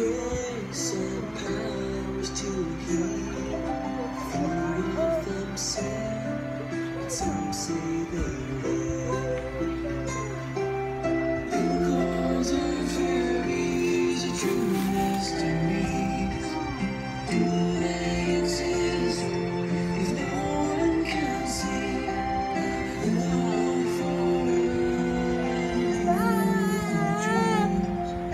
grace and powers to heal. Few of them say, some say they